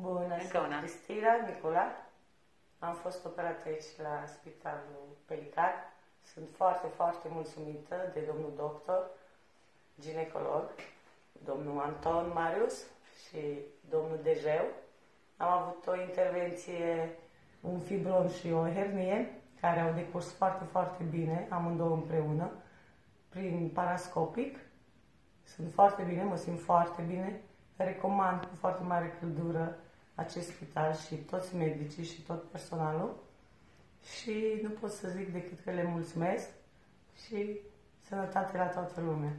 Bună, Încă sunt una. Cristina Nicola. Am fost operată aici la Spitalul Pelican. Sunt foarte, foarte mulțumită de domnul doctor, ginecolog, domnul Anton Marius și domnul Dejeu. Am avut o intervenție, un fibron și o hernie, care au decurs foarte, foarte bine, amândouă împreună, prin parascopic. Sunt foarte bine, mă simt foarte bine. Recomand cu foarte mare căldură acest spital și toți medicii și tot personalul. Și nu pot să zic decât că le mulțumesc și sănătate la toată lumea.